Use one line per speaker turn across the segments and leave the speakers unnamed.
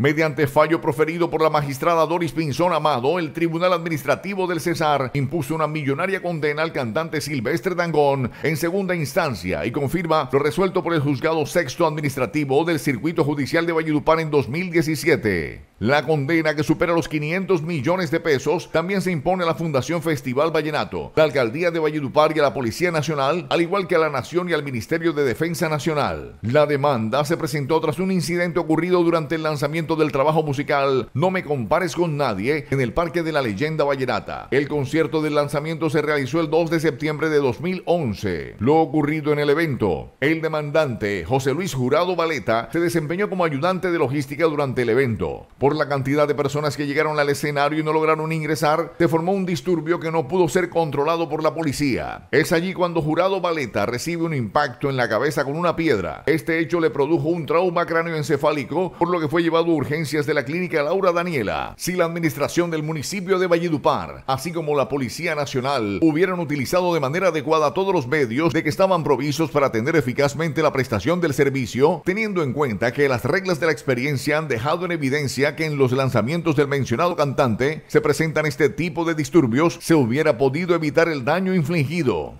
Mediante fallo proferido por la magistrada Doris Pinzón Amado, el Tribunal Administrativo del Cesar impuso una millonaria condena al cantante Silvestre Dangón en segunda instancia y confirma lo resuelto por el Juzgado Sexto Administrativo del Circuito Judicial de Valledupar en 2017. La condena que supera los 500 millones de pesos también se impone a la Fundación Festival Vallenato, la Alcaldía de Valledupar y a la Policía Nacional, al igual que a la Nación y al Ministerio de Defensa Nacional. La demanda se presentó tras un incidente ocurrido durante el lanzamiento del trabajo musical No me compares con nadie en el Parque de la Leyenda Vallenata. El concierto del lanzamiento se realizó el 2 de septiembre de 2011. Lo ocurrido en el evento, el demandante José Luis Jurado Valeta se desempeñó como ayudante de logística durante el evento. Por la cantidad de personas que llegaron al escenario y no lograron ingresar, se formó un disturbio que no pudo ser controlado por la policía. Es allí cuando Jurado Valeta recibe un impacto en la cabeza con una piedra. Este hecho le produjo un trauma cráneoencefálico, por lo que fue llevado urgencias de la clínica Laura Daniela. Si la administración del municipio de Valledupar, así como la Policía Nacional, hubieran utilizado de manera adecuada todos los medios de que estaban provisos para atender eficazmente la prestación del servicio, teniendo en cuenta que las reglas de la experiencia han dejado en evidencia que en los lanzamientos del mencionado cantante se presentan este tipo de disturbios, se hubiera podido evitar el daño infligido.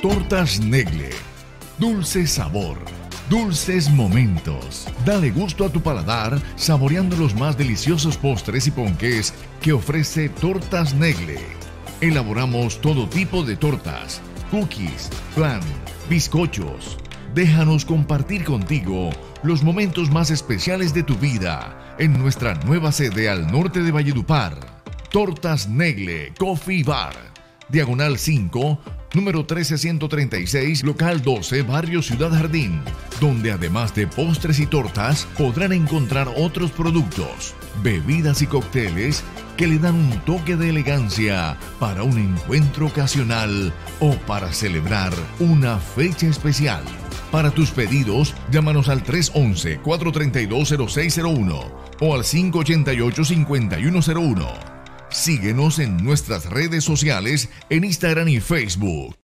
Tortas Negle. Dulce sabor. Dulces momentos. Dale gusto a tu paladar saboreando los más deliciosos postres y ponqués que ofrece Tortas Negle. Elaboramos todo tipo de tortas, cookies, flan, bizcochos. Déjanos compartir contigo los momentos más especiales de tu vida en nuestra nueva sede al norte de Valledupar. Tortas Negle Coffee Bar. Diagonal 5, número 13136, local 12, barrio Ciudad Jardín, donde además de postres y tortas podrán encontrar otros productos, bebidas y cócteles que le dan un toque de elegancia para un encuentro ocasional o para celebrar una fecha especial. Para tus pedidos, llámanos al 311-432-0601 o al 588-5101. Síguenos en nuestras redes sociales en Instagram y Facebook.